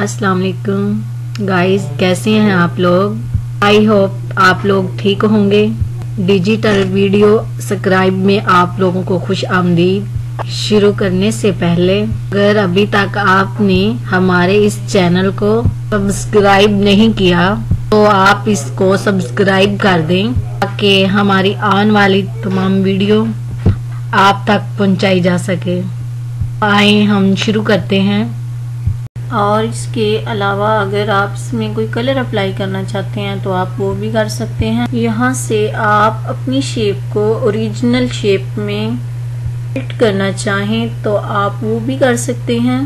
अस्सलाम वालेकुम गाइस कैसे हैं आप लोग? आई होप आप लोग ठीक होंगे। डिजिटल वीडियो सब्सक्राइब में आप लोगों को खुश आमदीद शुरू करने से पहले, अगर अभी तक आपने हमारे इस चैनल को सब्सक्राइब नहीं किया तो आप इसको सब्सक्राइब कर दें, ताकि हमारी आने वाली तमाम वीडियो आप तक पहुंचाई जा सके। आए हम शुरू करते हैं। और इसके अलावा अगर आप इसमें कोई कलर अप्लाई करना चाहते हैं तो आप वो भी कर सकते हैं। यहाँ से आप अपनी शेप को ओरिजिनल शेप में फिट करना चाहें तो आप वो भी कर सकते हैं।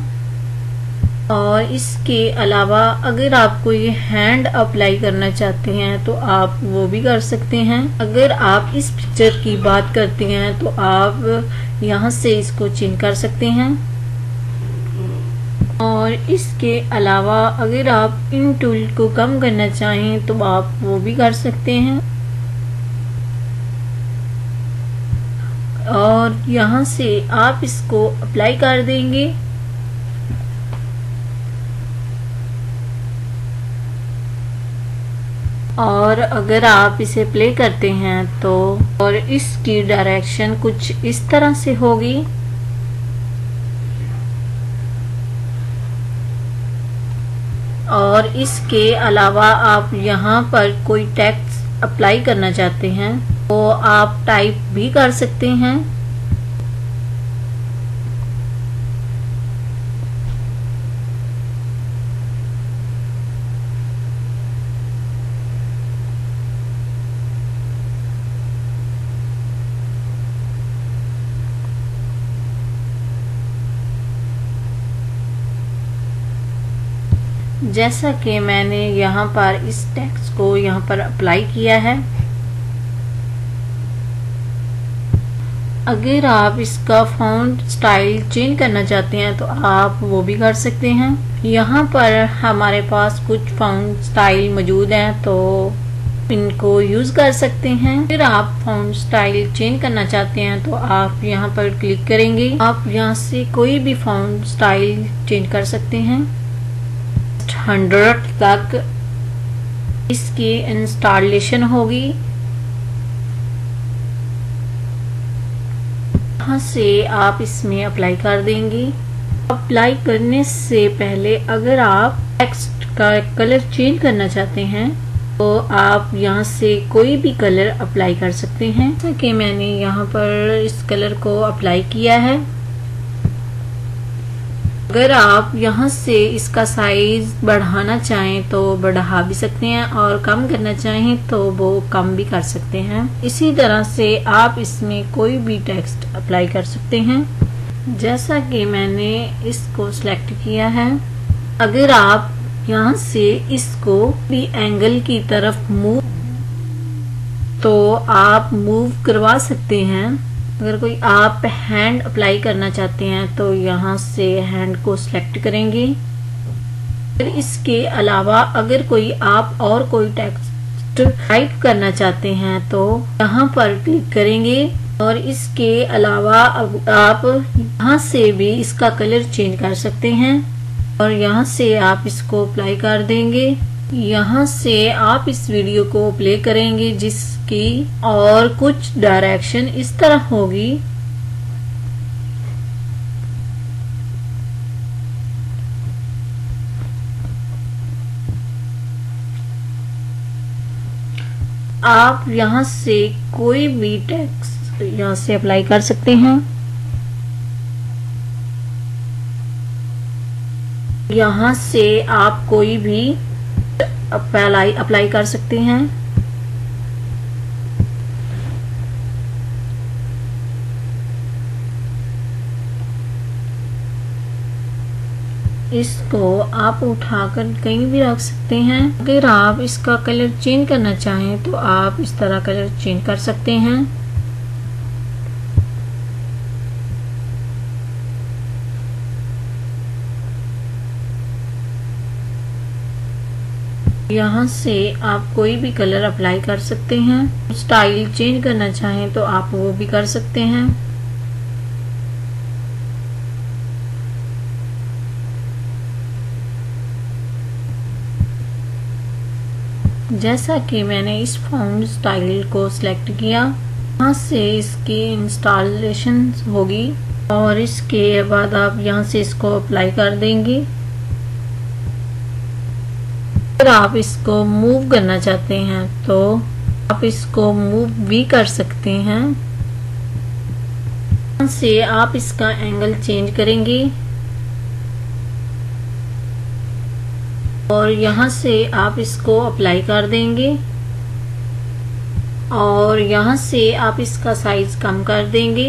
और इसके अलावा अगर आप कोई हैंड अप्लाई करना चाहते हैं तो आप वो भी कर सकते हैं। अगर आप इस पिक्चर की बात करते हैं तो आप यहाँ से इसको चेंज कर सकते हैं। और इसके अलावा अगर आप इन टूल को कम करना चाहें तो आप वो भी कर सकते हैं। और यहाँ से आप इसको अप्लाई कर देंगे। और अगर आप इसे प्ले करते हैं तो और इसकी डायरेक्शन कुछ इस तरह से होगी। और इसके अलावा आप यहाँ पर कोई टैक्स अप्लाई करना चाहते हैं तो आप टाइप भी कर सकते हैं। जैसा कि मैंने यहाँ पर इस टेक्स्ट को यहाँ पर अप्लाई किया है। अगर आप इसका फॉन्ट स्टाइल चेंज करना चाहते हैं तो आप वो भी कर सकते हैं। यहाँ पर हमारे पास कुछ फॉन्ट स्टाइल मौजूद हैं तो इनको यूज़ कर सकते हैं। फिर आप फॉन्ट स्टाइल चेंज करना चाहते हैं तो आप यहाँ पर क्लिक करेंगे। आप यहाँ से कोई भी फॉन्ट स्टाइल चेंज कर सकते हैं। हंड्रेड तक इसकी इंस्टॉलेशन होगी। यहाँ से आप इसमें अप्लाई कर देंगे। अप्लाई करने से पहले अगर आप टेक्स्ट का कलर चेंज करना चाहते हैं तो आप यहाँ से कोई भी कलर अप्लाई कर सकते हैं। कि मैंने यहाँ पर इस कलर को अप्लाई किया है। अगर आप यहाँ से इसका साइज़ बढ़ाना चाहें तो बढ़ा भी सकते हैं और कम करना चाहें तो वो कम भी कर सकते हैं। इसी तरह से आप इसमें कोई भी टेक्स्ट अप्लाई कर सकते हैं। जैसा कि मैंने इसको सिलेक्ट किया है, अगर आप यहाँ से इसको भी एंगल की तरफ़ मूव तो आप मूव करवा सकते हैं। अगर कोई आप हैंड अप्लाई करना चाहते हैं तो यहाँ से हैंड को सिलेक्ट करेंगे। फिर इसके अलावा अगर कोई आप और कोई टेक्स्ट टाइप करना चाहते हैं तो यहाँ पर क्लिक करेंगे। और इसके अलावा अब आप यहाँ से भी इसका कलर चेंज कर सकते हैं। और यहाँ से आप इसको अप्लाई कर देंगे। यहाँ से आप इस वीडियो को प्ले करेंगे जिसकी और कुछ डायरेक्शन इस तरह होगी। आप यहाँ से कोई भी टेक्स्ट यहाँ से अप्लाई कर सकते हैं। यहाँ से आप कोई भी अप्लाई अप्लाई कर सकते हैं। इसको आप उठाकर कहीं भी रख सकते हैं। अगर आप इसका कलर चेंज करना चाहें तो आप इस तरह कलर चेंज कर सकते हैं। यहाँ से आप कोई भी कलर अप्लाई कर सकते हैं। स्टाइल चेंज करना चाहें तो आप वो भी कर सकते हैं। जैसा कि मैंने इस फाउंड स्टाइल को सिलेक्ट किया, यहाँ से इसकी इंस्टॉलेशन होगी और इसके बाद आप यहाँ से इसको अप्लाई कर देंगे। अगर आप इसको मूव करना चाहते हैं तो आप इसको मूव भी कर सकते हैं। से आप इसका एंगल चेंज करेंगे। और यहाँ से आप इसको अप्लाई कर देंगे। और यहाँ से आप इसका साइज़ कम कर देंगे।